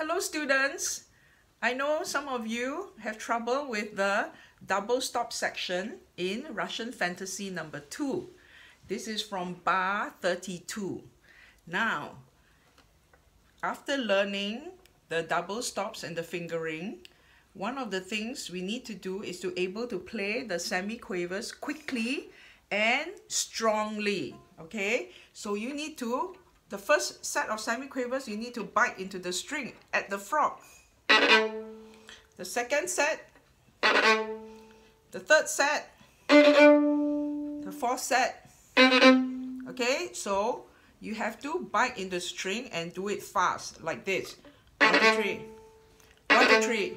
Hello students. I know some of you have trouble with the double stop section in Russian Fantasy number 2. This is from bar 32. Now, after learning the double stops and the fingering, one of the things we need to do is to able to play the semiquavers quickly and strongly. Okay, so you need to the first set of semiquavers, you need to bite into the string at the frog. The second set, the third set, the fourth set. Okay, so you have to bite in the string and do it fast, like this. One, two, three. One, two, three.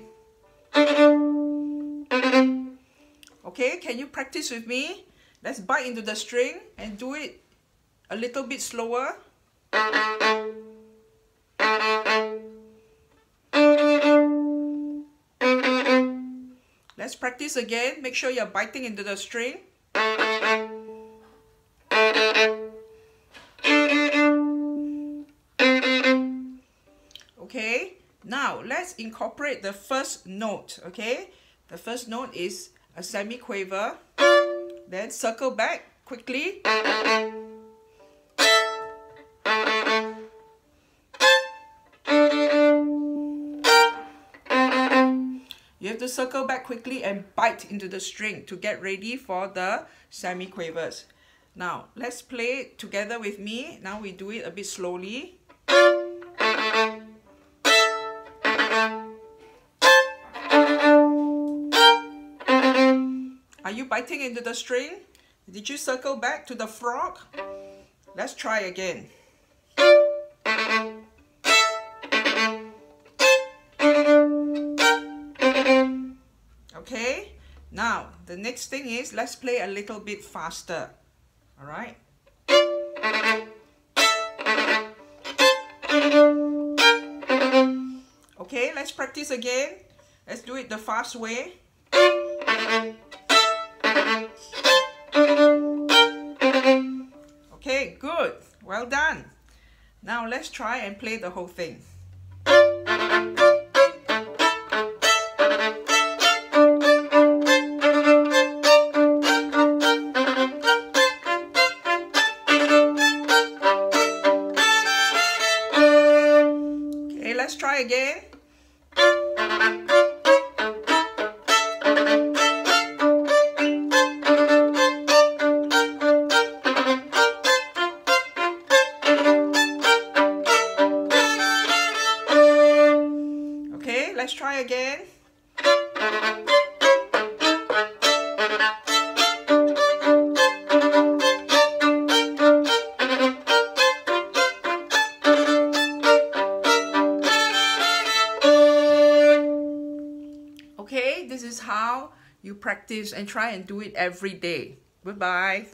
Okay, can you practice with me? Let's bite into the string and do it a little bit slower. Let's practice again. Make sure you're biting into the string. Okay, now let's incorporate the first note, okay? The first note is a semiquaver. Then circle back quickly. You have to circle back quickly and bite into the string to get ready for the semiquavers. Now, let's play together with me. Now we do it a bit slowly. Are you biting into the string? Did you circle back to the frog? Let's try again. Now the next thing is let's play a little bit faster. All right. Okay, let's practice again. Let's do it the fast way. Okay, good. Well done. Now let's try and play the whole thing. Let's try again. Okay, let's try again. This is how you practice and try and do it every day. Goodbye.